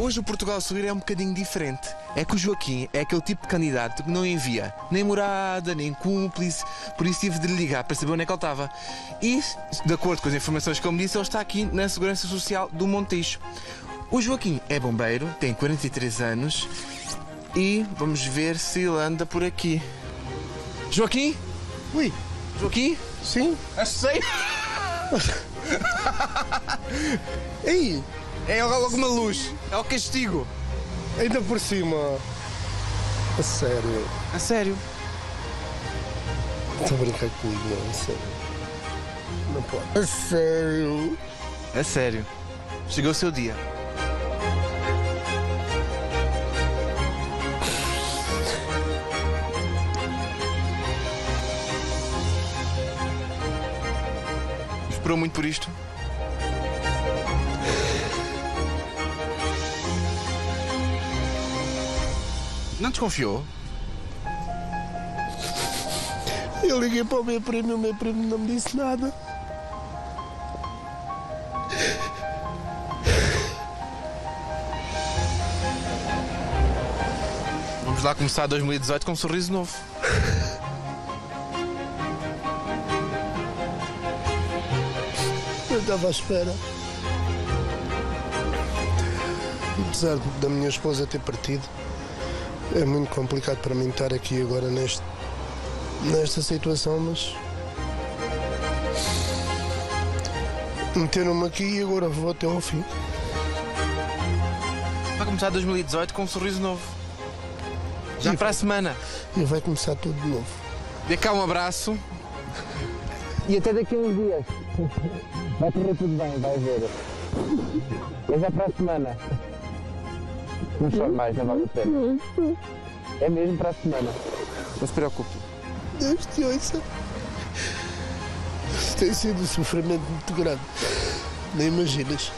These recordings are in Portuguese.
Hoje o Portugal Sorrir é um bocadinho diferente. É que o Joaquim é aquele tipo de candidato que não envia nem morada, nem cúmplice, por isso tive de lhe ligar para saber onde é que ele estava. E, de acordo com as informações que ele me disse, ele está aqui na Segurança Social do Montijo. O Joaquim é bombeiro, tem 43 anos e vamos ver se ele anda por aqui. Joaquim? Ui, Joaquim? sim. Achei! Ei, É alguma luz, é o castigo. ainda por cima. A sério. A sério? Estou a brincar comigo, não, a sério. Não pode. A sério. A sério. Chegou o seu dia. Esperou muito por isto? Não desconfiou? Eu liguei para o meu primo e o meu primo não me disse nada. Vamos lá começar 2018 com um sorriso novo. Eu estava à espera. Apesar da minha esposa ter partido, é muito complicado para mim estar aqui agora neste, nesta situação, mas. Meteram-me aqui e agora vou até ao fim. Vai começar 2018 com um sorriso novo. Já para a semana. E vai começar tudo de novo. Dê cá um abraço. E até daqui a uns dias. Vai correr tudo bem, vai ver. Já para a semana. Não chore mais, não vale a pena. É mesmo para a semana. Não se preocupe. Deus te ouça. Tem sido um sofrimento muito grande. Nem imaginas.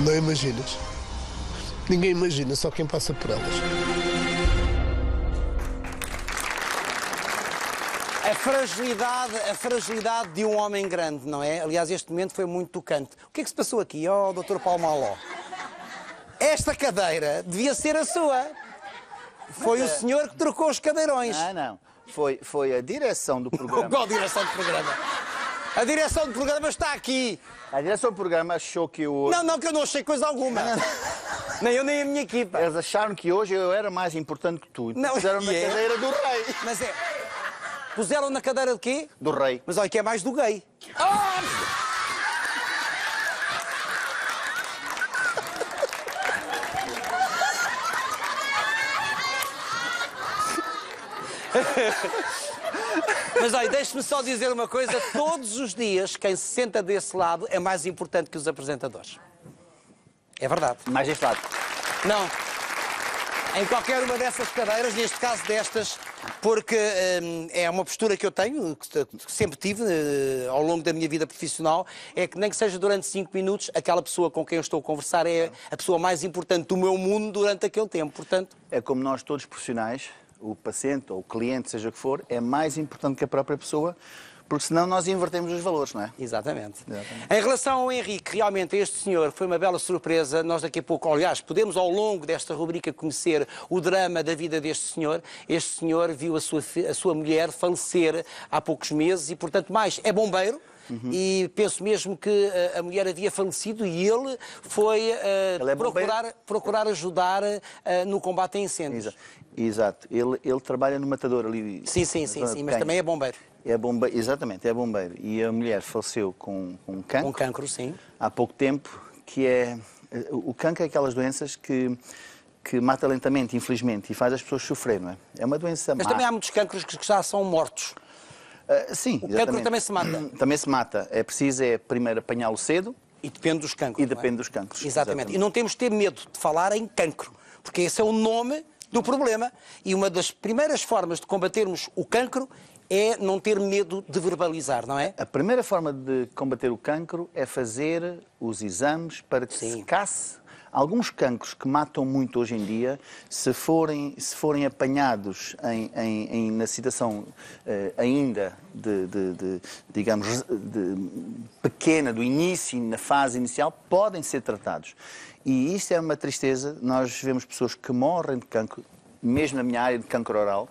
Não imaginas. Ninguém imagina, só quem passa por elas. A fragilidade, a fragilidade de um homem grande, não é? Aliás, este momento foi muito tocante. O que é que se passou aqui, ó Dr. Paulo Maló? Esta cadeira devia ser a sua. Foi o senhor que trocou os cadeirões. Ah, não. Foi, foi a direção do programa. Qual direção de programa? A direção do programa está aqui. A direção do programa achou que o. Não, não, que eu não achei coisa alguma. Nem eu, nem a minha equipa. Eles acharam que hoje eu era mais importante que tu. Não, Puseram na é? cadeira do rei. Mas é. Puseram na cadeira de quê? Do rei. Mas olha que é mais do gay. Mas olha, deixe-me só dizer uma coisa: todos os dias, quem se senta desse lado é mais importante que os apresentadores. É verdade. Mais este lado. Não. Em qualquer uma dessas cadeiras, neste caso destas, porque hum, é uma postura que eu tenho, que que sempre tive eh, ao longo da minha vida profissional, é que nem que seja durante cinco minutos, aquela pessoa com quem eu estou a conversar é a pessoa mais importante do meu mundo durante aquele tempo. Portanto, É como nós todos profissionais, o paciente ou o cliente, seja o que for, é mais importante que a própria pessoa, porque senão nós invertemos os valores, não é? Exatamente. Exatamente. Em relação ao Henrique, realmente este senhor foi uma bela surpresa. Nós daqui a pouco, aliás, podemos ao longo desta rubrica conhecer o drama da vida deste senhor. Este senhor viu a sua, a sua mulher falecer há poucos meses e, portanto, mais, é bombeiro. Uhum. E penso mesmo que eh, a mulher havia falecido e ele foi Ele é procurar, procurar ajudar eh, no combate a incêndios. Exa- Exato. Ele, ele trabalha no matador ali. Sim, sim, sim, sim, mas também é bombeiro. É bombeiro, exatamente, é bombeiro. E a mulher faleceu com, com um cancro. Com cancro, sim. há pouco tempo, que é. O cancro é aquelas doenças que, que mata lentamente, infelizmente, e faz as pessoas sofrer, não é? É uma doença Mas má. também há muitos cancros que já são mortos. Ah, sim, O cancro exatamente. também se mata. Também se mata. É preciso é primeiro apanhá-lo cedo E depende dos cancros. e é? depende dos cancros. Exatamente. E não temos de ter medo de falar em cancro, porque esse é o nome do problema. E uma das primeiras formas de combatermos o cancro é não ter medo de verbalizar, não é? A primeira forma de combater o cancro é fazer os exames para que Sim. se casse Alguns cancros que matam muito hoje em dia, se forem, se forem apanhados em, em, em, na situação eh, ainda de, de, de digamos, de, pequena, do início, na fase inicial, podem ser tratados. E isso é uma tristeza. Nós vemos pessoas que morrem de cancro, mesmo na minha área de cancro oral,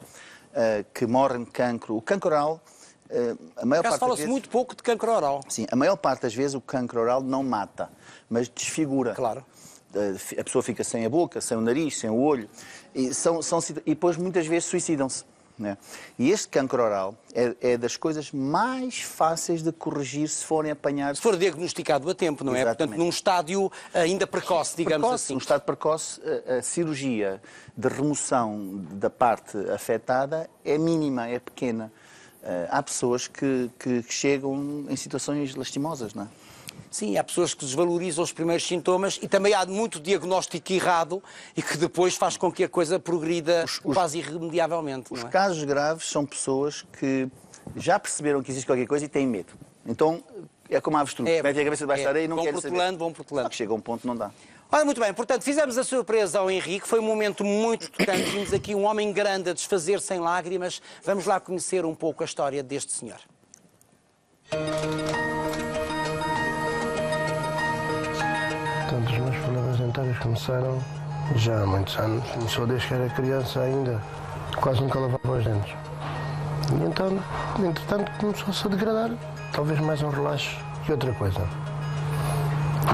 uh, que morrem de cancro. O cancro oral. Uh, a maior parte fala-se vezes... muito pouco de cancro oral. Sim, a maior parte das vezes o cancro oral não mata, mas desfigura. Claro. Uh, a pessoa fica sem a boca, sem o nariz, sem o olho. E, são, são, e depois muitas vezes suicidam-se. Né? E este cancro oral é, é, das coisas mais fáceis de corrigir se forem apanhados. Se for diagnosticado a tempo, não Exatamente. é? Portanto, num estádio ainda precoce, digamos precoce, assim. Num estado precoce, a, a, cirurgia de remoção da parte afetada é mínima, é pequena. Há pessoas que, que chegam em situações lastimosas, não é? Sim, há pessoas que desvalorizam os primeiros sintomas e também há muito diagnóstico errado e que depois faz com que a coisa progrida os, os, quase irremediavelmente. Os é? casos graves são pessoas que já perceberam que existe qualquer coisa e têm medo. Então é como a avestruz, é, mete a cabeça debaixo é, da areia e não querem saber. Vão protelando, Chega a um ponto não dá. Olha, muito bem, portanto, fizemos a surpresa ao Henrique, foi um momento muito tocante. Vimos aqui um homem grande a desfazer sem lágrimas. Vamos lá conhecer um pouco a história deste senhor. Os meus problemas dentários começaram já há muitos anos. Começou desde que era criança ainda, quase nunca lavava os dentes. E então, entretanto, começou-se a degradar, talvez mais um relaxo que outra coisa.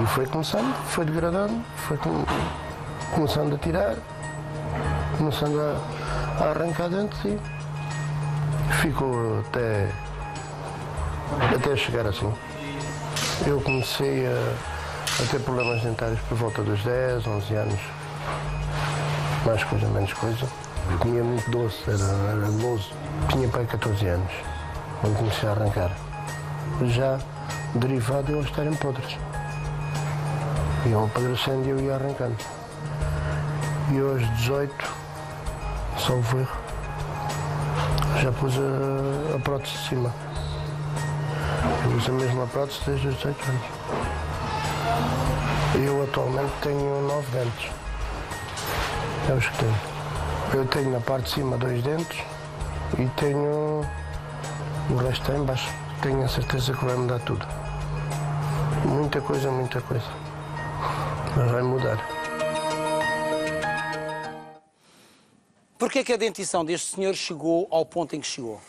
E foi começando, foi degradando, foi com, começando a tirar, começando a, a arrancar dentes e ficou até, até chegar assim. Eu comecei a a ter problemas dentários por volta dos 10, 11 anos. Mais coisa, menos coisa. Comia muito doce, era, era doce. Tinha pai 14 anos, quando comecei a arrancar. Já derivado de eles estarem podres. Iam apodrecendo e eu ia arrancando. E aos 18, salvo erro, já pus a, a prótese de cima. Eu uso a mesma prótese desde os 18 anos. Eu atualmente tenho nove dentes. É os que tenho. Eu tenho na parte de cima dois dentes e tenho o resto está em baixo. Tenho a certeza que vai mudar tudo. Muita coisa, muita coisa. Mas vai mudar. Porquê é que a dentição deste senhor chegou ao ponto em que chegou?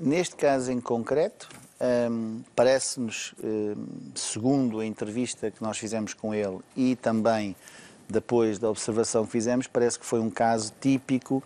Neste caso em concreto, um, Parece-nos, um, segundo a entrevista que nós fizemos com ele e também depois da observação que fizemos, parece que foi um caso típico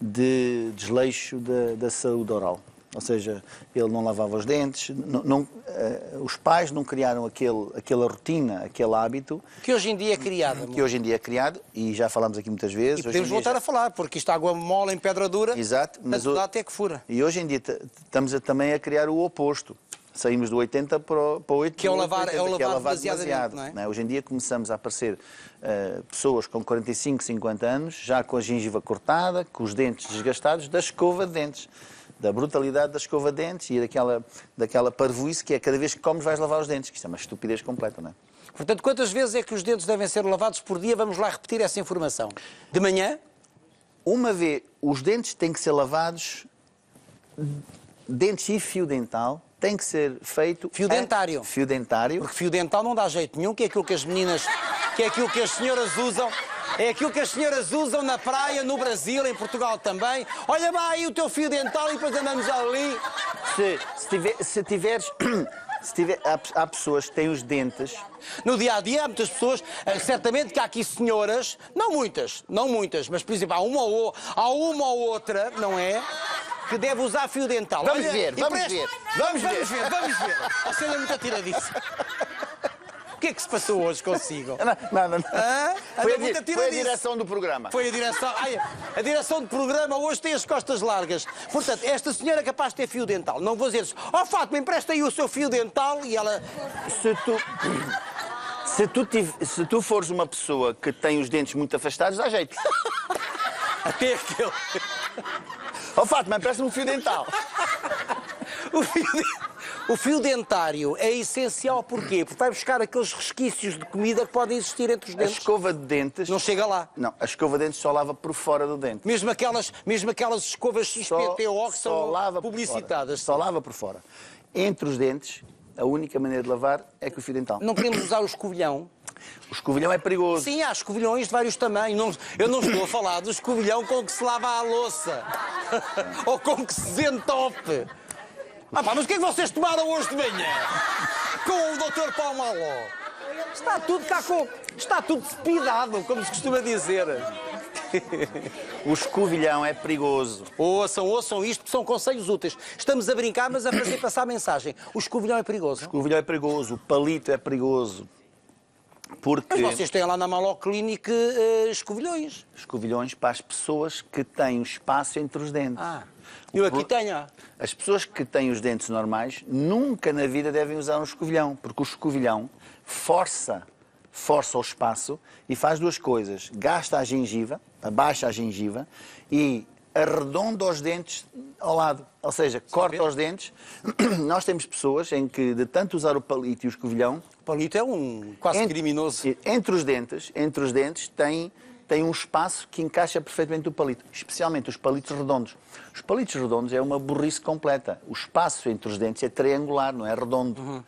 de desleixo da, da saúde oral. Ou seja, ele não lavava os dentes, não, não, uh, os pais não criaram aquele, aquela rotina, aquele hábito. Que hoje em dia é criado. Que hoje em dia é criado, e já falamos aqui muitas vezes. E podemos voltar já... a falar, porque isto água mole em pedra dura. Exato, mas o... até que fura. E hoje em dia estamos a, também a criar o oposto. Saímos do 80 para o, para o 8. Que é o lavar, 80, é o lavar, que é lavar demasiado. Não é? Não é? Hoje em dia começamos a aparecer uh, pessoas com 45, 50 anos, já com a gengiva cortada, com os dentes desgastados, da escova de dentes da brutalidade da escova de dentes e daquela, daquela parvoíce que é cada vez que comes vais lavar os dentes, que isto é uma estupidez completa, não é? Portanto, quantas vezes é que os dentes devem ser lavados por dia? Vamos lá repetir essa informação. De manhã? Uma vez, os dentes têm que ser lavados, dentes e fio dental, tem que ser feito... Fio dentário. Fio dentário. Porque fio dental não dá jeito nenhum, que é aquilo que as meninas, que é aquilo que as senhoras usam é aquilo que as senhoras usam na praia, no Brasil, em Portugal também. Olha lá aí o teu fio dental e depois andamos ali. Se, se, tiver, se tiveres. Se tiver, há, há, pessoas que têm os dentes. No dia a dia, há muitas pessoas, eh, certamente que há aqui senhoras, não muitas, não muitas, mas por exemplo, há uma ou, há uma ou outra, não é? Que deve usar fio dental. Vamos Olha, ver, vamos ver. Vamos, vamos ver, vamos ver. Você é muito atiradiço. O que é que se passou hoje consigo? Não, não, não. Ah, foi, a, foi a direção do programa. Foi a direção. Ai, a direção do programa hoje tem as costas largas. Portanto, esta senhora é capaz de ter fio dental. Não vou dizer ó oh, Fátima, empresta aí o seu fio dental e ela. Se tu. Se tu, tiv... se tu fores uma pessoa que tem os dentes muito afastados, dá jeito. Até aquele. Ó oh, Fátima, empresta-me um fio dental. o fio dental. O fio dentário é essencial porquê? Porque vai buscar aqueles resquícios de comida que podem existir entre os A dentes. escova de dentes. Não chega lá. Não, a escova de dentes só lava por fora do dente. Mesmo aquelas, mesmo aquelas escovas XPTO que são publicitadas. Só lava por fora. Entre os dentes, a única maneira de lavar é com o fio dental. Não podemos usar o escovilhão. O escovilhão é perigoso. Sim, há escovilhões de vários tamanhos. Não- eu não estou a falar do escovilhão com que se lava a louça. Ou com que se desentope. Ah pá, mas o que é que vocês tomaram hoje de manhã? Com o Dr. Palmaló. Está tudo cá com... Está tudo despidado, como se costuma dizer. O escovilhão é perigoso. Ouçam, ouçam isto, que são conselhos úteis. Estamos a brincar, mas a fazer passar a mensagem. O escovilhão é perigoso. O escovilhão é perigoso. O palito é perigoso. Porque Mas vocês têm lá na Maló Clinic eh, escovilhões. escovilhões para as pessoas que têm o espaço entre os dentes. Ah, eu aqui tenho. As pessoas que têm os dentes normais nunca na vida devem usar um escovilhão, porque o escovilhão força, força o espaço e faz duas coisas. Gasta a gengiva, abaixa a gengiva e arredonda os dentes ao lado. Ou seja, corta os dentes. Nós temos pessoas em que, de tanto usar o palito e o escovilhão, O palito é um quase Ent- criminoso. Entre os dentes, entre os dentes tem, tem um espaço que encaixa perfeitamente o palito, especialmente os palitos redondos. Os palitos redondos é uma burrice completa. O espaço entre os dentes é triangular, não é redondo.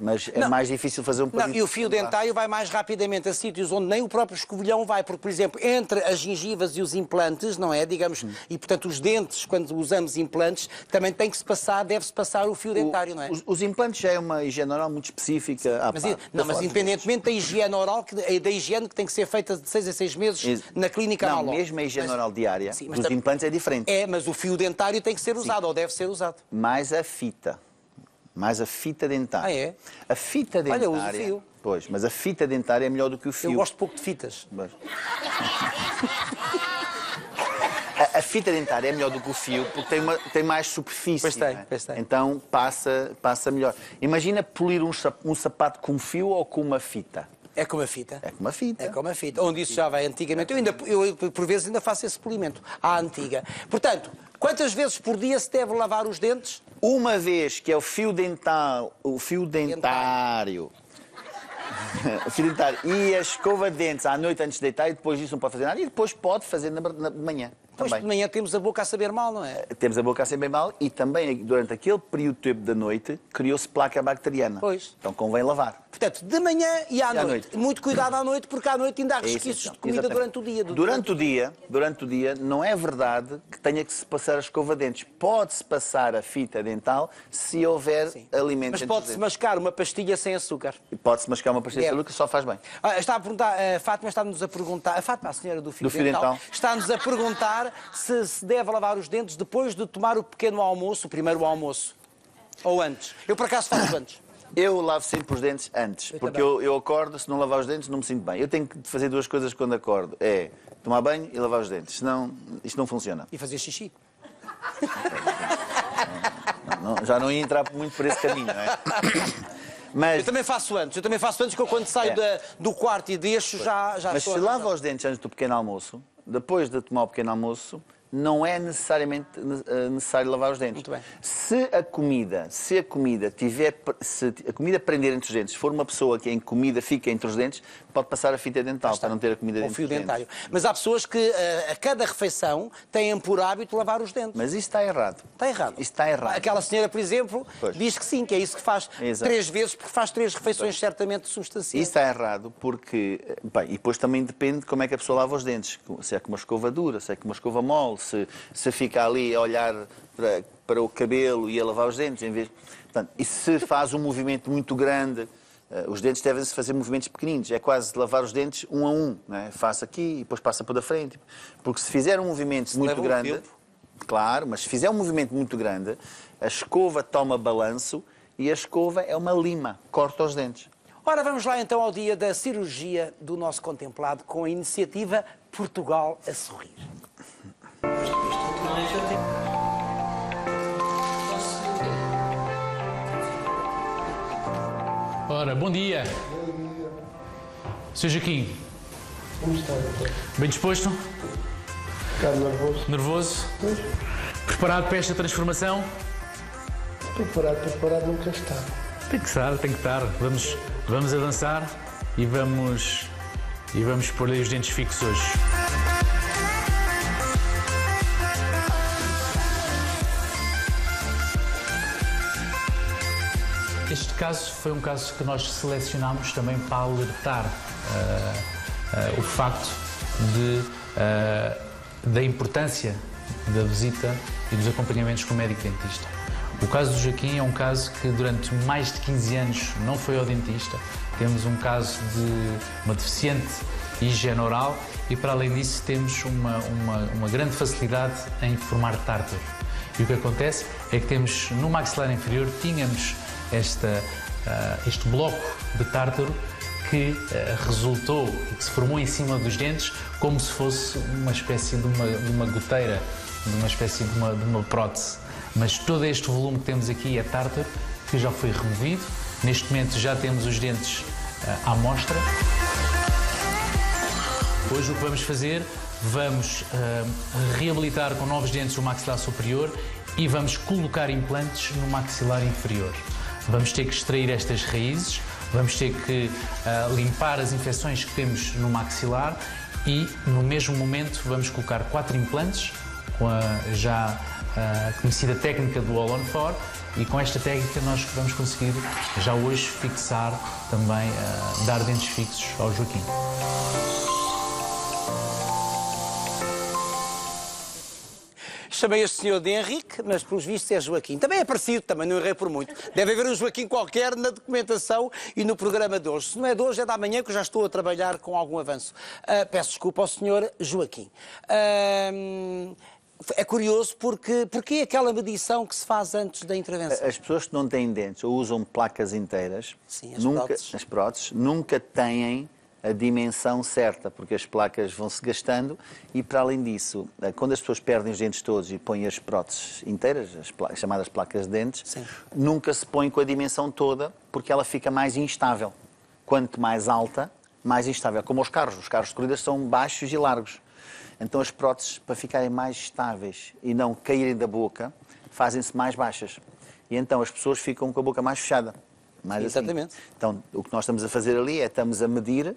Mas é Não. mais difícil fazer um Não, e o fio dentário vai mais rapidamente a sítios onde nem o próprio escovilhão vai, porque, por exemplo, entre as gengivas e os implantes, não é? Digamos, e portanto os dentes, quando usamos implantes, também tem que se passar, deve-se passar o fio dentário, não é? Os, os implantes já é uma higiene oral muito específica. à Mas, parte. não, mas independentemente da higiene oral, que, da higiene que tem que ser feita de seis a seis meses Ex- na clínica Não, Maló. mesmo a higiene Mas- oral diária Sim, tam- implantes é diferente. É, mas o fio dentário tem que ser usado, ou deve ser usado. mais a fita. Mais a fita dentária. Ah, é? A fita Olha, dentária. eu uso fio. Pois, mas a fita dentária é melhor do que o fio. Eu gosto pouco de fitas. Mas- A, a fita dentária é melhor do que o fio porque tem, uma- tem mais superfície. Pois tem, é? pois tem. Então passa, passa melhor. Imagina polir um, um sapato com fio ou com uma fita. É como a fita. É com uma fita. É como a fita. Onde isso já vai antigamente. Eu, ainda, eu, por vezes, ainda faço esse polimento. À antiga. Portanto, quantas vezes por dia se deve lavar os dentes? Uma vez que é o fio dental, o fio dentário. o fio dentário e a escova de dentes à noite antes de deitar e depois disso não pode fazer nada e depois pode fazer na, na- de manhã. Depois de Também. manhã temos a boca a saber mal, não é? Temos a boca a ser bem mal e também durante aquele período de tempo da noite criou-se placa bacteriana. Pois. Então convém lavar. Portanto, de manhã e à, à noite. noite. Muito cuidado à noite, porque à noite ainda há É resquícios então. de comida Exatamente. durante o dia. do- Durante o dia, durante o dia, não é verdade que tenha que se passar a escova de dentes. Pode-se passar a fita dental se houver alimentos Mas pode-se mascar uma pastilha sem açúcar. E Pode-se mascar uma pastilha Deve. açúcar, só faz bem. Ah, está a perguntar, a Fátima está-nos a perguntar, a Fátima, a senhora do fio, Do fio dental, dental. está-nos a perguntar se se deve lavar os dentes depois de tomar o pequeno almoço, o primeiro almoço. Ou antes. Eu, por acaso, faço antes. Eu lavo sempre os dentes antes, porque também. eu, eu acordo, se não lavar os dentes, não me sinto bem. Eu tenho que fazer duas coisas quando acordo: é tomar banho e lavar os dentes, senão isto não funciona. E fazer xixi. Não- já não ia entrar muito por esse caminho, não é? Mas, Eu também faço antes. Eu também faço antes, que eu quando saio É. da- do quarto e deixo, já, já mas se lava os dentes antes do pequeno almoço, depois de tomar o pequeno almoço, não é necessariamente eh, necessário lavar os dentes. Muito bem. Se a comida, se a comida tiver, se a comida prender entre os dentes, se for uma pessoa que em comida fica entre os dentes, pode passar a fita dental para não ter a comida com entre fio os dentes. dentário. Mas há pessoas que eh, a cada refeição têm por hábito lavar os dentes. Mas isso está errado. Está errado. Isso está errado. Aquela senhora, por exemplo, Pois. diz que sim, que é isso que faz Exato. três vezes, porque faz três refeições certamente substanciais. Isso está errado porque. Bem, e depois também depende de como é que a pessoa lava os dentes. Se é com uma escova dura, se é com uma escova mole, se, se fica ali a olhar para, para o cabelo e a lavar os dentes em vez. Portanto, e se faz um movimento muito grande. eh, Os dentes devem-se fazer movimentos pequeninos, é quase lavar os dentes um a um. Não é? Faça aqui e depois passa para da frente. Porque se fizer um movimento muito leva um grande, tempo. claro, mas se fizer um movimento muito grande, a escova toma balanço e a escova é uma lima, corta os dentes. Ora, vamos lá então ao dia da cirurgia do nosso contemplado com a iniciativa Portugal a Sorrir. Ora, bom dia. Sr. Joaquim, Como está, doutor? bem disposto? Está nervoso? Nervoso? Preparado para esta transformação? Preparado, preparado nunca está. Tem que estar, tem que estar. Vamos, vamos avançar e vamos, e vamos pôr os dentes fixos hoje. Este caso foi um caso que nós selecionámos também para alertar ah, ah, o facto de, ah, da importância da visita e dos acompanhamentos com o médico dentista. O caso do Joaquim é um caso que durante mais de 15 anos não foi ao dentista. Temos um caso de uma deficiente higiene oral e, para além disso, temos uma, uma, uma grande facilidade em formar tártaro. E o que acontece é que temos no maxilar inferior, tínhamos esta, ah, este bloco de tártaro que ah, resultou e que se formou em cima dos dentes como se fosse uma espécie de uma, de uma goteira, de uma espécie de uma, de uma prótese. Mas todo este volume que temos aqui é tártaro que já foi removido. Neste momento já temos os dentes ah, à mostra. Hoje o que vamos fazer, vamos ah, reabilitar com novos dentes o maxilar superior e vamos colocar implantes no maxilar inferior. Vamos ter que extrair estas raízes, vamos ter que ah, limpar as infecções que temos no maxilar e no mesmo momento vamos colocar quatro implantes com a já ah, conhecida técnica do All on 4 e com esta técnica nós vamos conseguir já hoje fixar também, ah, dar dentes fixos ao Joaquim. Chamei este senhor de Henrique, mas pelos vistos é Joaquim. Também é parecido, também não errei por muito. Deve haver um Joaquim qualquer na documentação e no programa de hoje. Se não é de hoje, é da manhã que eu já estou a trabalhar com algum avanço. Ah, peço desculpa ao senhor Joaquim. Ah, é curioso porque, porque é aquela medição que se faz antes da intervenção. As pessoas que não têm dentes ou usam placas inteiras, Sim, as nunca, próteses. as próteses, nunca têm a dimensão certa, porque as placas vão se gastando e, para além disso, eh, quando as pessoas perdem os dentes todos e põem as próteses inteiras, as pla- chamadas placas de dentes, Sim. nunca se põe com a dimensão toda, porque ela fica mais instável. Quanto mais alta, mais instável. Como os carros. Os carros de corridas são baixos e largos. Então as próteses, para ficarem mais estáveis e não caírem da boca, fazem-se mais baixas. E então as pessoas ficam com a boca mais fechada. Mais assim. Exatamente. Então o que nós estamos a fazer ali é estamos a medir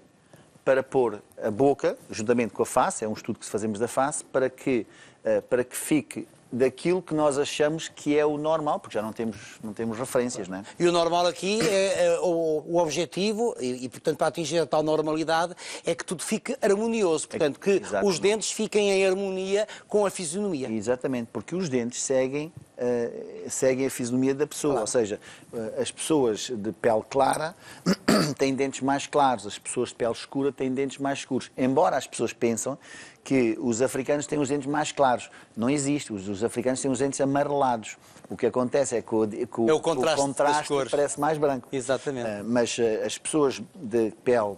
para pôr a boca, juntamente com a face, é um estudo que fazemos da face, para que, eh, para que fique daquilo que nós achamos que é o normal, porque já não temos, não temos referências, não é? E o normal aqui, é, é, o, o objetivo, e, e, portanto para atingir a tal normalidade, é que tudo fique harmonioso. Portanto, que Exatamente. os dentes fiquem em harmonia com a fisionomia. Exatamente, porque os dentes seguem, eh, seguem a fisionomia da pessoa. Ou seja, eh, as pessoas de pele clara têm dentes mais claros, as pessoas de pele escura têm dentes mais escuros. Embora as pessoas pensam que os africanos têm os dentes mais claros. Não existe. Os, os africanos têm os dentes amarelados. O que acontece é que o, que É o contraste das cores. parece mais branco. Exatamente. Eh, mas as pessoas de pele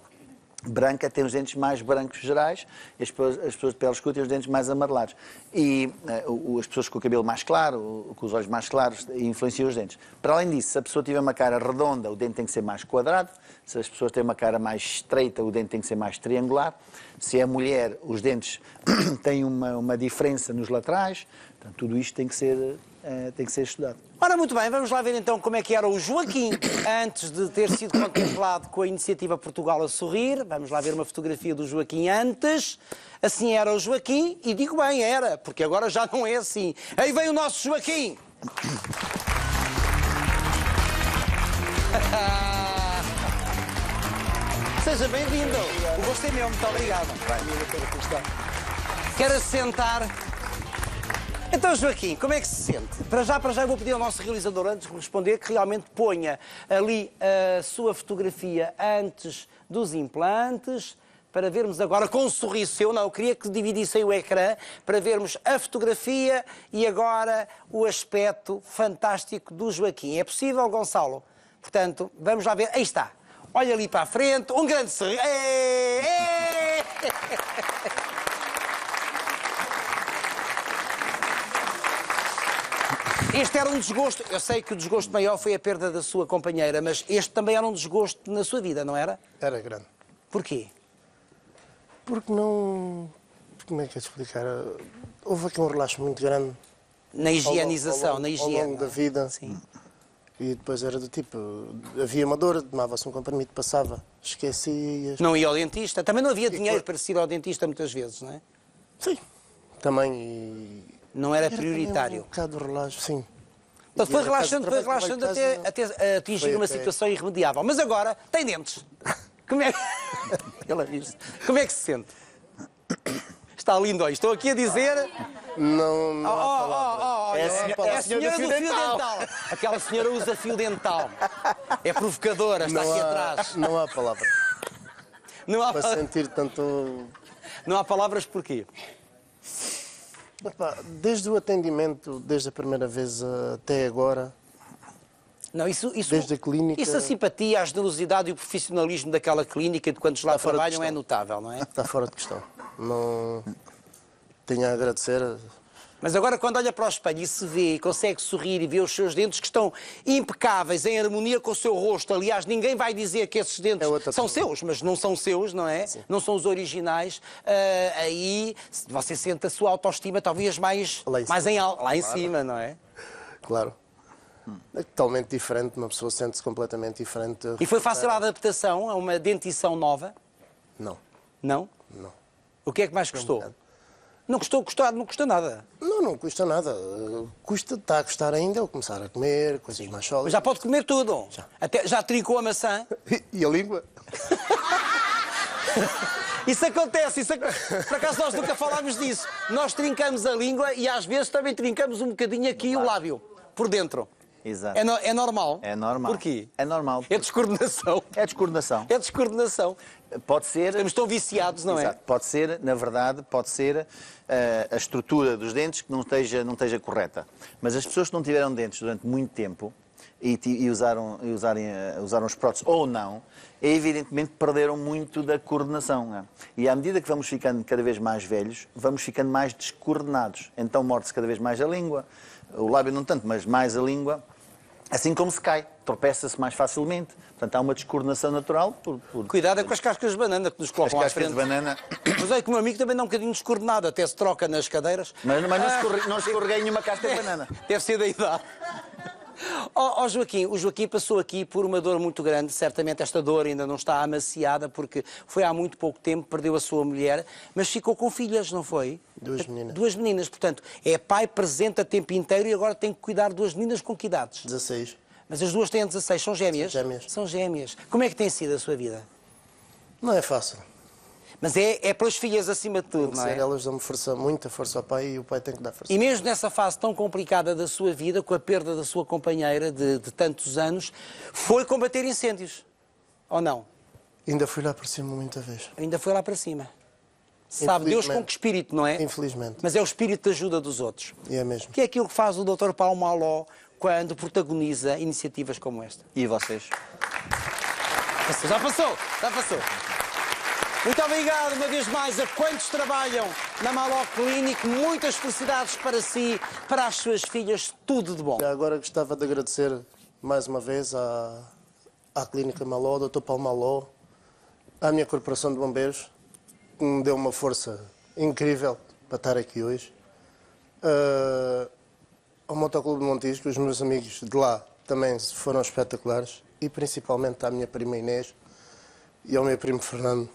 branca têm os dentes mais brancos gerais as pessoas, as pessoas de pele escura têm os dentes mais amarelados. E eh, o- as pessoas com o cabelo mais claro, com os olhos mais claros, influenciam os dentes. Para além disso, se a pessoa tiver uma cara redonda, o dente tem que ser mais quadrado. Se as pessoas têm uma cara mais estreita, o dente tem que ser mais triangular. Se é mulher, os dentes têm uma, uma diferença nos laterais. Portanto, tudo isto tem que ser, eh, tem que ser estudado. Ora, muito bem, vamos lá ver então como é que era o Joaquim antes de ter sido contemplado com a iniciativa Portugal a Sorrir. Vamos lá ver uma fotografia do Joaquim antes. Assim era o Joaquim, e digo bem, era, porque agora já não é assim. Aí vem o nosso Joaquim! Seja bem-vindo. O gosto é meu, muito obrigado. Quer assentar? Então, Joaquim, como é que se sente? Para já, para já, eu vou pedir ao nosso realizador, antes de responder, que realmente ponha ali a sua fotografia antes dos implantes, para vermos agora com um sorriso seu. Não, eu queria que dividissem o ecrã para vermos a fotografia e agora o aspecto fantástico do Joaquim. É possível, Gonçalo? Portanto, vamos lá ver. Aí está. Olha ali para a frente, um grande sorriso. Ê, ê! Este era um desgosto. Eu sei que o desgosto maior foi a perda da sua companheira, mas este também era um desgosto na sua vida, não era? Era grande. Porquê? Porque não. Como é que é de explicar? Houve aqui um relaxo muito grande Na ao longo- higienização, ao longo, na ao higiene. longo da vida. Sim. E depois era do tipo, havia uma dor, tomava-se um comprimido, passava, esquecias. Não ia ao dentista. Também não havia dinheiro co- para ir ao dentista muitas vezes, não é? Sim, também. E... Não era Era prioritário. Um bocado relógio, sim. Então foi relaxando, foi relaxando até, até atingir Foi uma situação irremediável. Mas agora tem dentes. Como é, diz. como é que se sente? Está lindo, ó. Estou aqui a dizer. Não, não Oh, há oh, palavras. oh, oh, É a é, senhora- é é a senhora do fio dental. Aquela senhora usa fio dental. É provocadora, está Não aqui há, atrás. não há palavras. Não há, Para sentir tanto. não há palavras porquê? Desde o atendimento, desde a primeira vez até agora, Não, isso, isso, Desde a clínica- Isso a simpatia, a generosidade e o profissionalismo daquela clínica de quantos lá trabalham é notável, não é? está fora de questão. Não tenho a agradecer. Mas agora, quando olha para o espelho e se vê e consegue sorrir e vê os seus dentes que estão impecáveis, em harmonia com o seu rosto, aliás, ninguém vai dizer que esses dentes É são seus, mas não são seus, não é? Não são os originais. ah, aí você sente a sua autoestima talvez mais, Lá em mais em alto, lá em cima, não é? Claro. É totalmente diferente, uma pessoa sente-se completamente diferente. E foi fácil a adaptação a uma dentição nova? Não, Não? não. O que é que mais custou? Não custou, custou, não custa nada. Não, não custa nada. Custa, está a custar ainda eu começar a comer coisas mais sólidas. já pode comer tudo. Até, já trincou a maçã. E a língua? Isso acontece, isso ac- por acaso nós nunca falámos disso. Nós trincamos a língua e às vezes também trincamos um bocadinho aqui o lábio, por dentro. Exato. É, no- é normal? É normal. Porquê? É normal. É descoordenação. É descoordenação. É descoordenação. Pode ser. Estamos tão viciados, não Exato. Pode ser, na verdade, pode ser eh, a estrutura dos dentes que não esteja, não esteja correta. Mas as pessoas que não tiveram dentes durante muito tempo e, e usaram, e usarem, eh, usaram os próteses ou não, evidentemente perderam muito da coordenação. é? E à medida que vamos ficando cada vez mais velhos, vamos ficando mais descoordenados. Então morde-se cada vez mais a língua, o lábio não tanto, mas mais a língua. Assim como se cai, tropeça-se mais facilmente. Portanto, há uma descoordenação natural por, por? Cuidado é com as cascas de banana que nos as colocam à cascas frente. de banana. Mas é que o meu amigo também é um bocadinho descoordenado, até se troca nas cadeiras. Mas, mas não, escorre, não escorreguei nenhuma casca de banana. Deve ser da idade. Ó ó, Joaquim, o Joaquim passou aqui por uma dor muito grande. Certamente esta dor ainda não está amaciada porque foi há muito pouco tempo, perdeu a sua mulher, mas ficou com filhas, não foi? Duas meninas. Duas meninas, portanto, é pai presente a tempo inteiro e agora tem que cuidar de duas meninas com que idades? 16. Mas as duas têm 16, são gêmeas? São gêmeas. São gêmeas. Como é que tem sido a sua vida? Não é fácil. Mas é, é pelas filhas acima de tudo, não é? Ser elas dão força, muita força ao pai e o pai tem que dar força. E mesmo nessa fase tão complicada da sua vida, com a perda da sua companheira de, de tantos anos, foi combater incêndios. Ou não? Ainda fui lá por cima muita vez. Ainda foi lá para cima. Sabe Deus com que espírito, não é? Infelizmente. Mas é o espírito de ajuda dos outros. E é mesmo. Que é aquilo que faz o Dr. Paulo Maló quando protagoniza iniciativas como esta. E vocês? Já passou, já passou. Muito obrigado uma vez mais a quantos trabalham na Maló Clinic. Muitas felicidades para si, para as suas filhas, tudo de bom. Agora gostava de agradecer mais uma vez à, à Clínica Maló, ao Dr. Paulo Maló, à minha Corporação de Bombeiros, que me deu uma força incrível para estar aqui hoje. Ah, ao Motoclube de Montijo, que os meus amigos de lá também foram espetaculares, e principalmente à minha prima Inês e ao meu primo Fernando,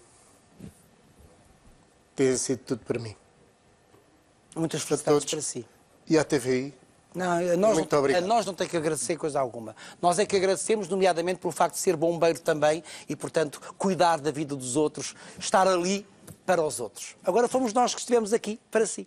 têm sido tudo para mim. Muitas felicidades para si. E à TVI, Não, nós, Muito não, nós não tem que agradecer coisa alguma. Nós é que agradecemos, nomeadamente, pelo facto de ser bombeiro também e, portanto, cuidar da vida dos outros, estar ali para os outros. Agora fomos nós que estivemos aqui para si.